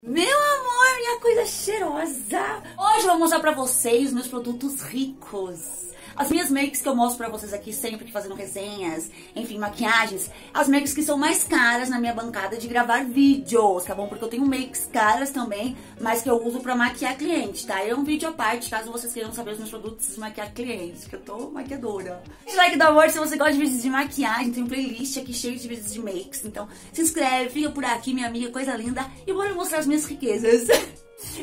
Meu amor, minha coisa cheirosa! Hoje eu vou mostrar pra vocês meus produtos ricos. As minhas makes que eu mostro pra vocês aqui sempre fazendo resenhas, enfim, maquiagens, as makes que são mais caras na minha bancada de gravar vídeos, tá bom? Porque eu tenho makes caras também, mas que eu uso pra maquiar cliente, tá? É um vídeo à parte, caso vocês queiram saber os meus produtos de maquiar cliente, que eu tô maquiadora. Deixa o like do amor se você gosta de vídeos de maquiagem, tem um playlist aqui cheio de vídeos de makes, então se inscreve, fica por aqui, minha amiga, coisa linda, e bora mostrar as minhas riquezas.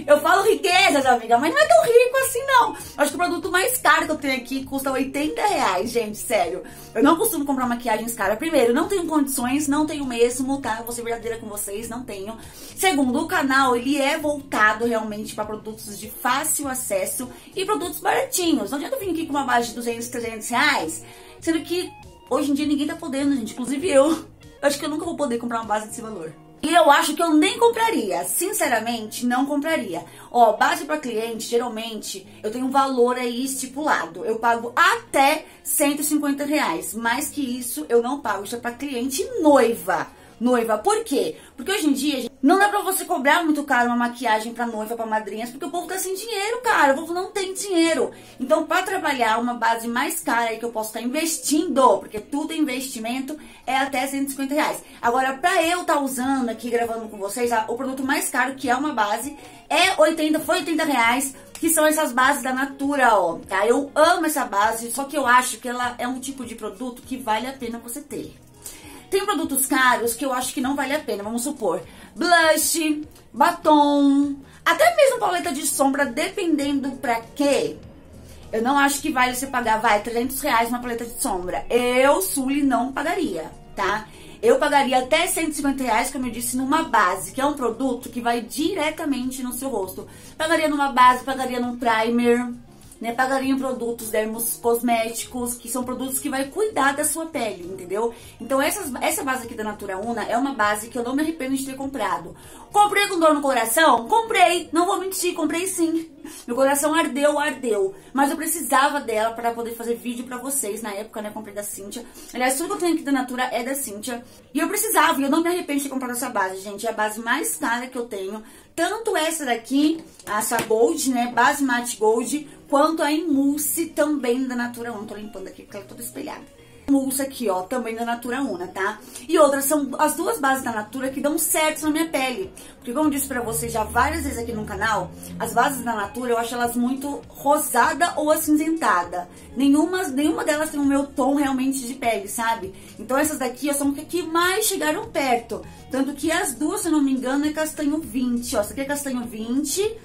Eu falo riquezas, amiga, mas não é tão rico assim, não. Acho que o produto mais caro que eu tenho aqui custa 80 reais, gente, sério. Eu não costumo comprar maquiagens caras. Primeiro, não tenho condições, não tenho mesmo, tá? vou ser verdadeira com vocês, não tenho. Segundo, o canal, ele é voltado realmente para produtos de fácil acesso e produtos baratinhos. Não adianta vir aqui com uma base de 200, 300 reais, sendo que hoje em dia ninguém tá podendo, gente, inclusive eu. Acho que eu nunca vou poder comprar uma base desse valor. E eu acho que eu nem compraria, sinceramente, não compraria. Ó, base para cliente, geralmente, eu tenho um valor aí estipulado. Eu pago até 150 reais. Mais que isso, eu não pago. Isso é para cliente noiva. Noiva, por quê? Porque hoje em dia, não dá pra você cobrar muito caro uma maquiagem pra noiva, pra madrinhas, porque o povo tá sem dinheiro, cara. O povo não tem dinheiro. Então, pra trabalhar uma base mais cara aí que eu posso estar tá investindo, porque tudo é investimento, é até 150 reais. Agora, pra eu estar tá usando aqui, gravando com vocês, o produto mais caro, que é uma base, é 80, foi 80 reais, que são essas bases da Natura, ó, tá? Eu amo essa base, só que eu acho que ela é um tipo de produto que vale a pena você ter. Tem produtos caros que eu acho que não vale a pena, vamos supor. Blush, batom, até mesmo paleta de sombra, dependendo pra quê. Eu não acho que vale você pagar, vai, 300 reais uma paleta de sombra. Eu, Sully, não pagaria, tá? Eu pagaria até 150 reais, como eu disse, numa base, que é um produto que vai diretamente no seu rosto. Pagaria numa base, pagaria num primer, né? Produtos dermos cosméticos, que são produtos que vai cuidar da sua pele, entendeu? Então essas, essa base aqui da Natura Una é uma base que eu não me arrependo de ter comprado. Comprei com dor no coração? Comprei, não vou mentir, comprei sim. Meu coração ardeu, ardeu. Mas eu precisava dela para poder fazer vídeo para vocês. Na época, né, comprei da Cintia. Aliás, tudo que eu tenho aqui da Natura é da Cintia. E eu precisava, e eu não me arrependo de ter comprado essa base, gente. É a base mais cara que eu tenho. Tanto essa daqui, essa Gold, né, base Matte Gold, quanto a Emulse também da Natura 1. Tô limpando aqui porque ela é toda espelhada. Emulse aqui, ó, também da Natura Una, tá? E outras são as duas bases da Natura que dão certo na minha pele. Porque como eu disse pra vocês já várias vezes aqui no canal, as bases da Natura eu acho elas muito rosada ou acinzentada. Nenhuma, nenhuma delas tem o meu tom realmente de pele, sabe? Então essas daqui são que mais chegaram perto. Tanto que as duas, se não me engano, é castanho 20, ó. Essa aqui é castanho 20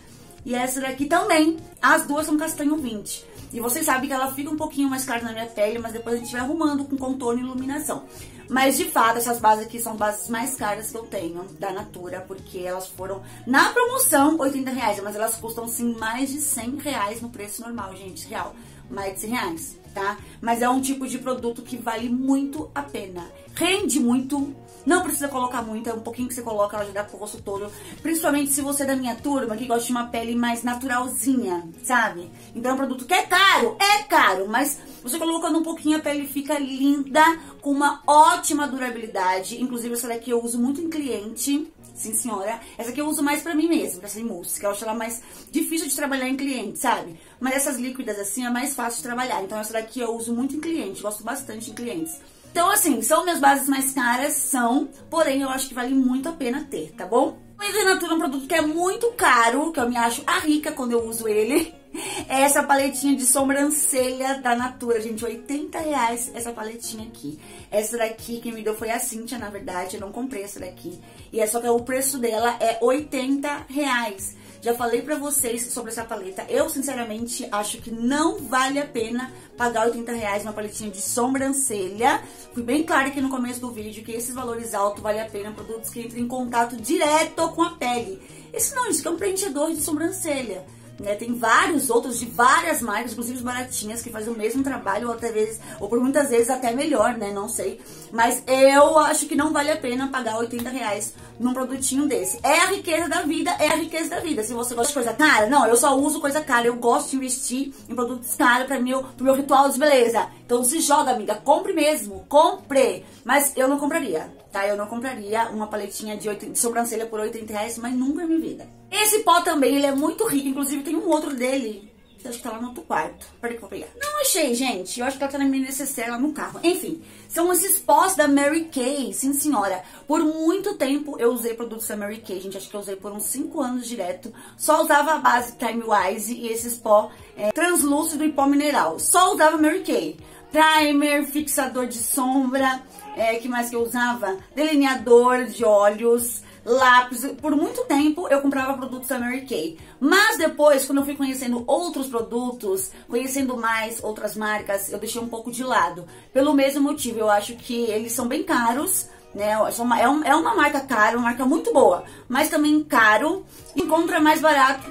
e essa daqui também. As duas são castanho 20. E vocês sabem que ela fica um pouquinho mais clara na minha pele, mas depois a gente vai arrumando com contorno e iluminação. Mas de fato, essas bases aqui são bases mais caras que eu tenho da Natura, porque elas foram na promoção 80 reais, mas elas custam sim mais de 100 reais no preço normal, gente, real. Mais de 100 reais, tá? Mas é um tipo de produto que vale muito a pena. Rende muito, não precisa colocar muito, é um pouquinho que você coloca, ela já dá rosto todo. Principalmente se você é da minha turma, que gosta de uma pele mais naturalzinha, sabe? Então é um produto que é caro, é caro, mas você colocando um pouquinho a pele fica linda, com uma ótima durabilidade. Inclusive essa daqui eu uso muito em cliente, sim senhora. Essa aqui eu uso mais pra mim mesmo, essa mousse, que eu acho ela mais difícil de trabalhar em cliente, sabe? Mas essas líquidas assim é mais fácil de trabalhar. Então essa daqui eu uso muito em cliente, gosto bastante em clientes. Então, assim, são minhas bases mais caras, são, porém eu acho que vale muito a pena ter, tá bom? O Easy Natura é um produto que é muito caro, que eu me acho a rica quando eu uso ele. É essa paletinha de sobrancelha da Natura, gente, 80 reais essa paletinha aqui. Essa daqui quem me deu foi a Cintia, na verdade, eu não comprei essa daqui. E é só que o preço dela é 80 reais. Já falei pra vocês sobre essa paleta. Eu, sinceramente, acho que não vale a pena pagar 80 reais numa paletinha de sobrancelha. Fui bem clara aqui no começo do vídeo que esses valores altos vale a pena produtos que entram em contato direto com a pele. Esse não, isso que é um preenchedor de sobrancelha. Né? Tem vários outros de várias marcas, inclusive baratinhas, que fazem o mesmo trabalho, ou até vezes, ou por muitas vezes até melhor, né? Não sei. Mas eu acho que não vale a pena pagar 80 reais num produtinho desse. É a riqueza da vida, é a riqueza da vida. Se você gosta de coisa cara, não, eu só uso coisa cara. Eu gosto de investir em produtos caros para meu, pro meu ritual de beleza. Então se joga, amiga, compre mesmo, compre. Mas eu não compraria. Tá? Eu não compraria uma paletinha de, 8, de sobrancelha por 80 reais, mas nunca na minha vida. Esse pó também, ele é muito rico, inclusive tem um outro dele acho que tá lá no outro quarto. Peraí que eu vou pegar. Não achei, gente. Eu acho que ela tá na minha necessaire lá no carro. Enfim, são esses pós da Mary Kay. Sim, senhora. Por muito tempo eu usei produtos da Mary Kay, gente. Acho que eu usei por uns 5 anos direto. Só usava a base Time Wise e esses pó é, translúcido e pó mineral. Só usava Mary Kay. Primer, fixador de sombra, é, que mais que eu usava? Delineador de olhos, lápis. Por muito tempo eu comprava produtos da Mary Kay. Mas depois, quando eu fui conhecendo outros produtos, conhecendo mais outras marcas, eu deixei um pouco de lado. Pelo mesmo motivo, eu acho que eles são bem caros. Né? É, uma, é uma marca cara, uma marca muito boa, mas também caro. Encontra mais barato.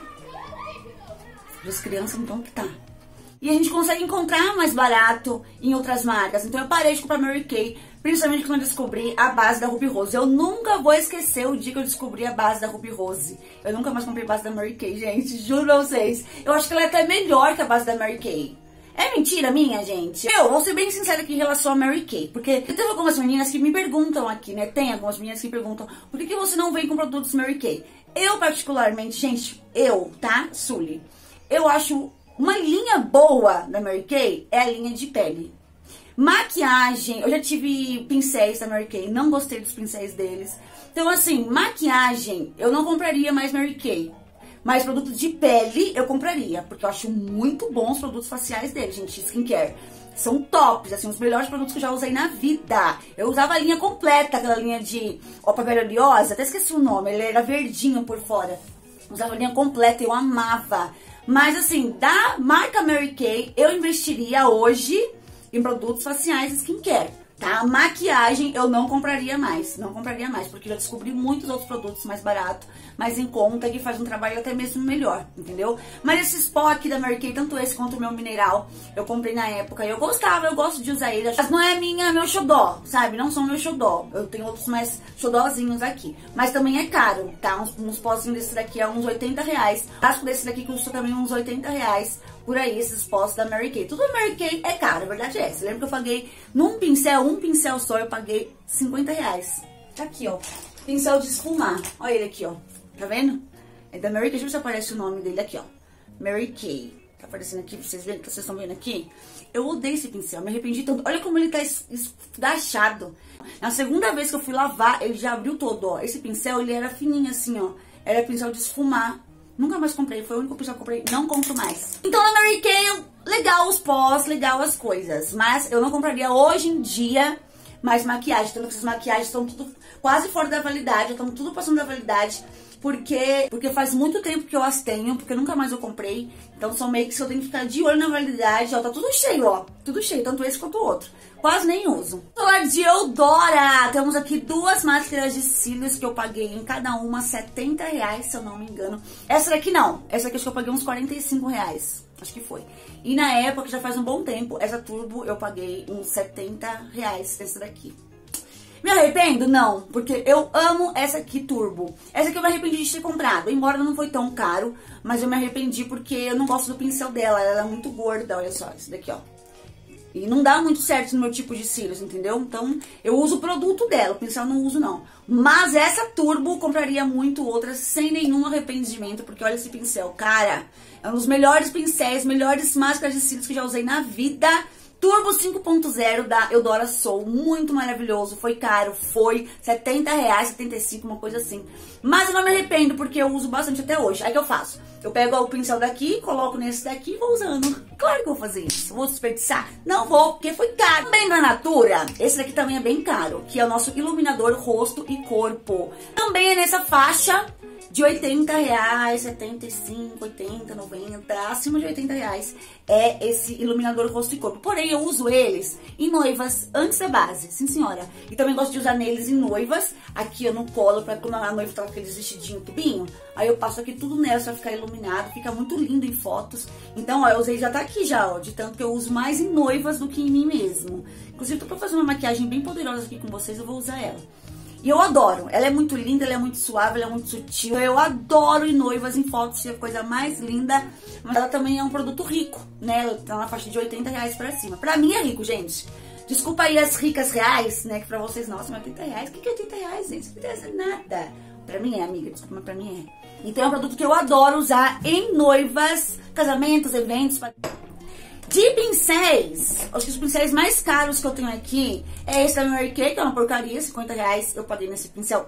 As crianças então que tá. E a gente consegue encontrar mais barato em outras marcas. Então eu parei de comprar Mary Kay, principalmente quando eu descobri a base da Ruby Rose. Eu nunca vou esquecer o dia que eu descobri a base da Ruby Rose. Eu nunca mais comprei base da Mary Kay, gente. Juro pra vocês. Eu acho que ela é até melhor que a base da Mary Kay. É mentira minha, gente? Eu vou ser bem sincera aqui em relação a Mary Kay, porque tem algumas meninas que me perguntam aqui, né? Tem algumas meninas que perguntam, por que, que você não vem com produtos Mary Kay? Eu, particularmente, gente, eu, tá? Sully, eu acho uma linha boa da Mary Kay é a linha de pele. Maquiagem, eu já tive pincéis da Mary Kay, não gostei dos pincéis deles. Então, assim, maquiagem, eu não compraria mais Mary Kay. Mas produtos de pele eu compraria, porque eu acho muito bons os produtos faciais deles, gente, skincare. São tops, assim, os melhores produtos que eu já usei na vida. Eu usava a linha completa, aquela linha de opa oleosa, até esqueci o nome, ele era verdinho por fora. Usava a linha completa, eu amava. Mas assim, da marca Mary Kay, eu investiria hoje em produtos faciais skincare tá? Maquiagem eu não compraria mais, não compraria mais, porque já descobri muitos outros produtos mais baratos, mais em conta, que faz um trabalho até mesmo melhor, entendeu? Mas esses pó aqui da Mary Kay, tanto esse quanto o meu mineral, eu comprei na época e eu gostava, eu gosto de usar ele, mas não é minha, meu xodó, sabe? Não são meu xodó, eu tenho outros mais xodózinhos aqui, mas também é caro, tá? Uns, uns pozinhos desse daqui é uns 80 reais, que desse daqui custa também uns 80 reais, por aí esses pós da Mary Kay. Tudo Mary Kay é caro, a verdade é essa. Lembra que eu paguei num pincel, um pincel só, eu paguei 50 reais. Tá aqui, ó. Pincel de esfumar. Olha ele aqui, ó. Tá vendo? É da Mary Kay. Deixa eu ver se aparece o nome dele aqui, ó. Mary Kay. Tá aparecendo aqui, vocês verem, vocês estão vendo aqui? Eu odeio esse pincel, me arrependi tanto. Olha como ele tá esdachado. Na segunda vez que eu fui lavar, ele já abriu todo, ó. Esse pincel, ele era fininho assim, ó. Era pincel de esfumar. Nunca mais comprei, foi o único pincel que eu comprei, não compro mais. Então na Mary Kay, legal os pós, legal as coisas, mas eu não compraria hoje em dia mais maquiagem, tanto que essas maquiagens estão tudo quase fora da validade, estão tudo passando da validade, porque porque faz muito tempo que eu as tenho, porque nunca mais eu comprei, então são makes que eu tenho que ficar de olho na validade, ó, tá tudo cheio, ó, tudo cheio, tanto esse quanto o outro. Quase nem uso. Falar de Eudora, temos aqui duas máscaras de cílios que eu paguei em cada uma 70 reais, se eu não me engano. Essa daqui não, essa aqui acho que eu paguei uns 45 reais, acho que foi. E na época, já faz um bom tempo, essa turbo eu paguei uns 70 reais, essa daqui. Me arrependo? Não, porque eu amo essa aqui turbo. Essa aqui eu me arrependi de ter comprado, embora não foi tão caro, mas eu me arrependi porque eu não gosto do pincel dela, ela é muito gorda, olha só, esse daqui, ó. E não dá muito certo no meu tipo de cílios, entendeu? Então, eu uso o produto dela, o pincel não uso não. Mas essa turbo compraria muito outras sem nenhum arrependimento, porque olha esse pincel, cara, é um dos melhores pincéis, melhores máscaras de cílios que já usei na vida. Turbo 5.0 da Eudora Soul, muito maravilhoso, foi caro, foi 70 reais, 75, uma coisa assim. Mas eu não me arrependo, porque eu uso bastante até hoje. Aí que eu faço? Eu pego o pincel daqui, coloco nesse daqui e vou usando. Claro que eu vou fazer isso. Vou desperdiçar? Não vou, porque foi caro. Também da Natura, esse daqui também é bem caro, que é o nosso iluminador rosto e corpo. Também é nessa faixa de 80 reais, 75, 80, 90, acima de 80 reais é esse iluminador rosto e corpo. Porém, eu uso eles em noivas antes da base, sim senhora. E também gosto de usar neles em noivas, aqui eu no colo, pra quando a noiva tá com aqueles vestidinhos tubinho, aí eu passo aqui tudo nela pra ficar iluminado, fica muito lindo em fotos. Então, ó, eu usei já tá aqui já, ó, de tanto que eu uso mais em noivas do que em mim mesmo. Inclusive, tô pra fazer uma maquiagem bem poderosa aqui com vocês, eu vou usar ela. E eu adoro. Ela é muito linda, ela é muito suave, ela é muito sutil. Eu adoro em noivas, em fotos, é a coisa mais linda. Mas ela também é um produto rico, né? Ela tá na faixa de 80 reais pra cima. Pra mim é rico, gente. Desculpa aí as ricas reais, né? Que pra vocês, nossa, mas 80 reais? O que, é 80 reais, gente? 80 reais é nada. Pra mim é, amiga, desculpa, mas pra mim é. Então é um produto que eu adoro usar em noivas, casamentos, eventos. De pincéis, acho que os pincéis mais caros que eu tenho aqui é esse da Mary Kay, que é uma porcaria, 50 reais eu paguei nesse pincel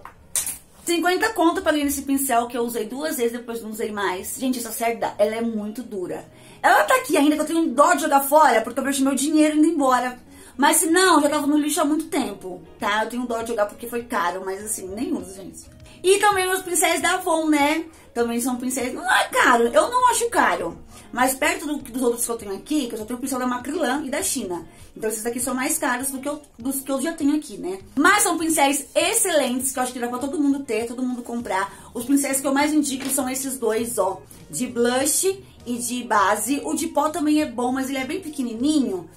50 conto eu paguei nesse pincel que eu usei duas vezes, depois não usei mais. Gente, essa cerda, ela é muito dura. Ela tá aqui ainda, que eu tenho dó de jogar fora, porque eu vejo meu dinheiro indo embora. Mas se não, já tava no lixo há muito tempo, tá? Eu tenho dó de jogar porque foi caro, mas assim, nem uso, gente. E também os pincéis da Avon, né? Também são pincéis, não é caro, eu não acho caro. Mas perto do, dos outros que eu tenho aqui, que eu só tenho o pincel da Macrylan e da China. Então esses daqui são mais caros do que eu, dos que eu já tenho aqui, né? Mas são pincéis excelentes, que eu acho que dá pra todo mundo ter, todo mundo comprar. Os pincéis que eu mais indico são esses dois, ó. De blush e de base. O de pó também é bom, mas ele é bem pequenininho.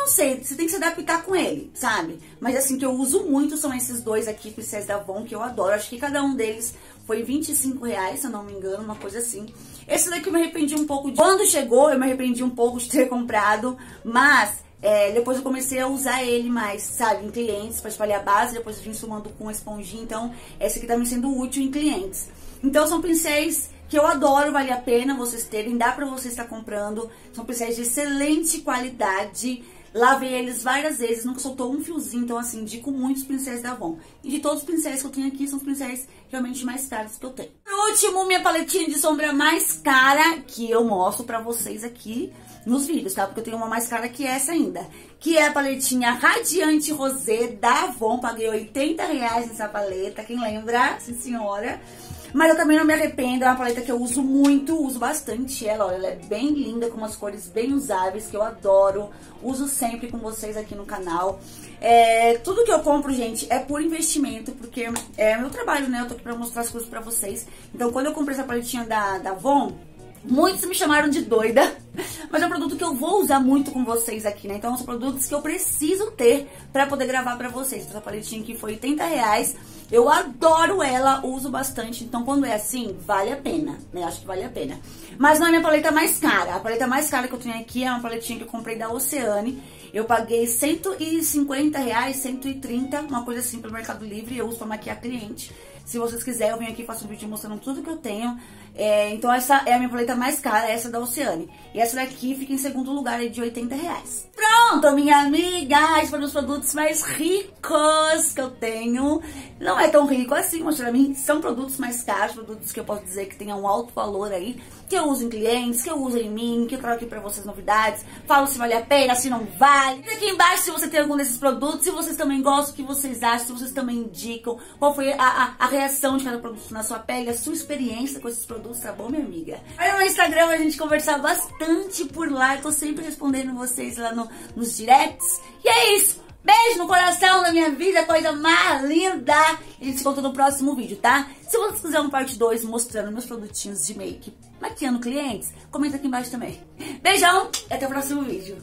Não sei, você tem que se adaptar com ele, sabe? Mas assim, que eu uso muito são esses dois aqui, pincéis da Avon, que eu adoro. Acho que cada um deles foi 25 reais, se eu não me engano, uma coisa assim. Esse daqui eu me arrependi um pouco de... Quando chegou, eu me arrependi um pouco de ter comprado, mas... É, depois eu comecei a usar ele mais, sabe, em clientes, para espalhar a base, depois eu vim sumando com esponjinha, então esse aqui tá me sendo útil em clientes. Então são pincéis que eu adoro, vale a pena vocês terem, dá pra você estar comprando, são pincéis de excelente qualidade, Lavei eles várias vezes, nunca soltou um fiozinho, então assim, indico muitos pincéis da Avon. E de todos os pincéis que eu tenho aqui, são os pincéis realmente mais caros que eu tenho. Por último, minha paletinha de sombra mais cara, que eu mostro pra vocês aqui nos vídeos, tá? Porque eu tenho uma mais cara que essa ainda. Que é a paletinha Radiante Rosé da Avon. Paguei 80 reais nessa paleta, quem lembra? Sim, senhora. Mas eu também não me arrependo, é uma paleta que eu uso muito, uso bastante ela, olha, ela é bem linda, com umas cores bem usáveis, que eu adoro, uso sempre com vocês aqui no canal. É, tudo que eu compro, gente, é por investimento, porque é meu trabalho, né, eu tô aqui pra mostrar as coisas pra vocês. Então, quando eu comprei essa paletinha da, da Avon, Muitos me chamaram de doida, mas é um produto que eu vou usar muito com vocês aqui, né? Então são produtos que eu preciso ter pra poder gravar pra vocês. Essa paletinha aqui foi 80 reais, eu adoro ela, uso bastante, então quando é assim, vale a pena, né? Acho que vale a pena. Mas não é minha paleta mais cara. A paleta mais cara que eu tenho aqui é uma paletinha que eu comprei da Oceane. Eu paguei 150 reais, 130, uma coisa assim pelo Mercado Livre. Eu uso pra maquiar cliente. Se vocês quiserem, eu venho aqui e faço um vídeo mostrando tudo que eu tenho. É, então essa é a minha paleta mais cara, essa da Oceane. E essa daqui fica em segundo lugar, é de 80 reais. Pronto, minha amiga! Esses foram os produtos mais ricos que eu tenho. Não é tão rico assim, mas pra mim são produtos mais caros, produtos que eu posso dizer que tenham um alto valor aí. Que eu uso em clientes, que eu uso em mim, que eu trago aqui pra vocês novidades. Falo se vale a pena, se não vale. Aqui embaixo se você tem algum desses produtos, se vocês também gostam, o que vocês acham, se vocês também indicam, qual foi a, a, a reação de cada produto na sua pele, a sua experiência com esses produtos, tá bom, minha amiga? Aí no Instagram a gente conversar bastante por lá, eu tô sempre respondendo vocês lá no, nos directs. E é isso! Beijo no coração da minha vida, coisa mais linda! A gente se encontra no próximo vídeo, tá? Se você quiser um parte 2 mostrando meus produtinhos de make, maquiando clientes, comenta aqui embaixo também. Beijão e até o próximo vídeo.